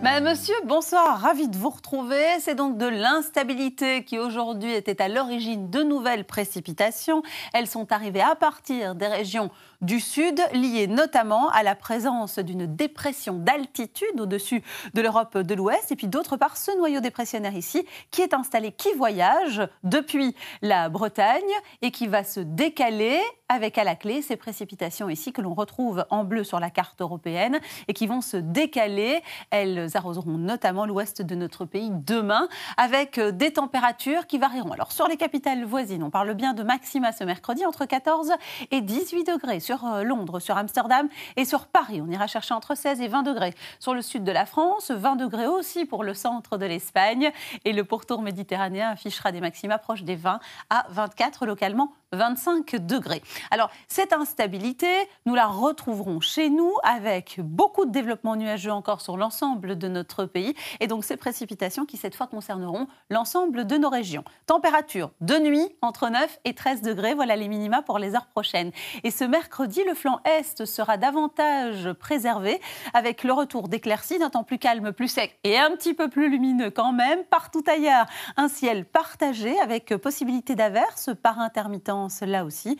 Madame, monsieur, bonsoir, ravi de vous retrouver. C'est donc de l'instabilité qui aujourd'hui était à l'origine de nouvelles précipitations. Elles sont arrivées à partir des régions du sud, liées notamment à la présence d'une dépression d'altitude au-dessus de l'Europe de l'Ouest, et puis d'autre part ce noyau dépressionnaire ici qui est installé, qui voyage depuis la Bretagne et qui va se décaler avec à la clé ces précipitations ici que l'on retrouve en bleu sur la carte européenne et qui vont se décaler. Elles arroseront notamment l'ouest de notre pays demain avec des températures qui varieront. Alors sur les capitales voisines, on parle bien de maxima ce mercredi entre 14 et 18 degrés sur euh, Londres, sur Amsterdam et sur Paris. On ira chercher entre 16 et 20 degrés. Sur le sud de la France, 20 degrés aussi pour le centre de l'Espagne et le pourtour méditerranéen affichera des maxima proches des 20 à 24 localement 25 degrés. Alors, cette instabilité, nous la retrouverons chez nous avec beaucoup de développement nuageux encore sur l'ensemble de notre pays et donc ces précipitations qui, cette fois, concerneront l'ensemble de nos régions. Température de nuit entre 9 et 13 degrés, voilà les minima pour les heures prochaines. Et ce mercredi, le flanc est sera davantage préservé avec le retour d'éclaircies d'un temps plus calme, plus sec et un petit peu plus lumineux quand même. Partout ailleurs, un ciel partagé avec possibilité d'averses par intermittent là aussi,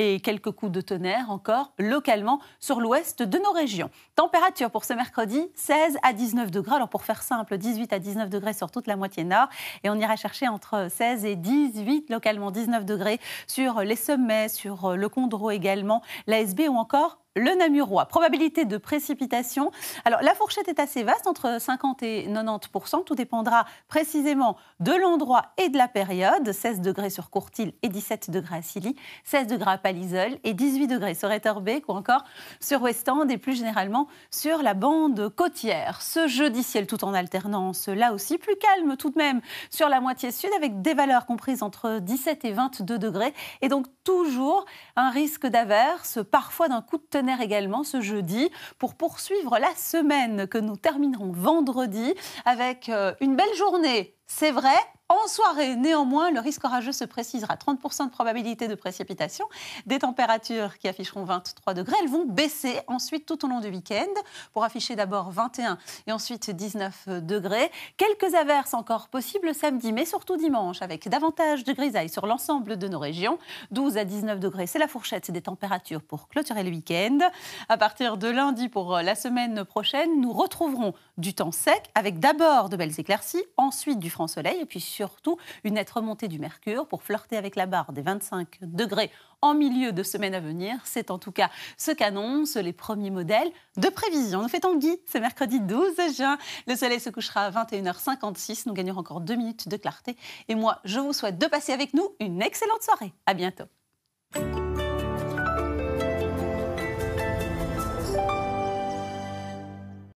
et quelques coups de tonnerre encore localement sur l'ouest de nos régions. Température pour ce mercredi, 16 à 19 degrés. Alors pour faire simple, 18 à 19 degrés sur toute la moitié nord, et on ira chercher entre 16 et 18, localement 19 degrés sur les sommets, sur le Condro également, l'ASB ou encore le Namurois. Probabilité de précipitation. Alors la fourchette est assez vaste, entre 50 et 90% Tout dépendra précisément de l'endroit et de la période. 16 degrés sur Courtil et 17 degrés à Silly, 16 degrés à Palisol et 18 degrés sur Etterbeek ou encore sur West End et plus généralement sur la bande côtière. Ce jeudi ciel tout en alternance, là aussi plus calme tout de même sur la moitié sud avec des valeurs comprises entre 17 et 22 degrés et donc toujours un risque d'averse, parfois d'un coup de également ce jeudi pour poursuivre la semaine que nous terminerons vendredi avec euh, une belle journée. C'est vrai, en soirée, néanmoins, le risque orageux se précisera. 30% de probabilité de précipitation, des températures qui afficheront 23 degrés. Elles vont baisser ensuite tout au long du week-end pour afficher d'abord 21 et ensuite 19 degrés. Quelques averses encore possibles samedi, mais surtout dimanche, avec davantage de grisailles sur l'ensemble de nos régions. 12 à 19 degrés, c'est la fourchette des températures pour clôturer le week-end. À partir de lundi pour la semaine prochaine, nous retrouverons du temps sec avec d'abord de belles éclaircies, ensuite du franc soleil et puis surtout une nette remontée du mercure pour flirter avec la barre des 25 degrés en milieu de semaine à venir. C'est en tout cas ce qu'annoncent les premiers modèles de prévision. Nous fêtons Guy, c'est mercredi 12 juin. Le soleil se couchera à 21h56. Nous gagnerons encore deux minutes de clarté. Et moi, je vous souhaite de passer avec nous une excellente soirée. À bientôt.